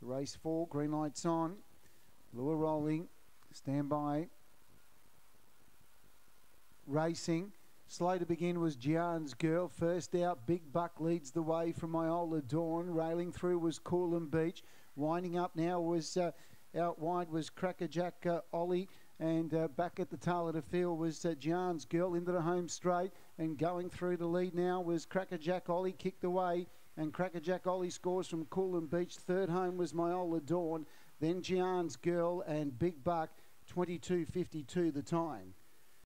to race four. Green lights on. Lure rolling. Stand by. Racing. Slow to begin was Gian's Girl. First out, Big Buck leads the way from Myola Dawn. Railing through was Coolum Beach. Winding up now was uh, out wide was Crackerjack uh, Ollie. And uh, back at the tail of the field was uh, Gian's Girl into the home straight. And going through the lead now was Crackerjack Ollie kicked away. And Crackerjack Ollie scores from Coolum Beach. Third home was Myola Dawn. Then Gian's Girl and Big Buck. 22.52 the time.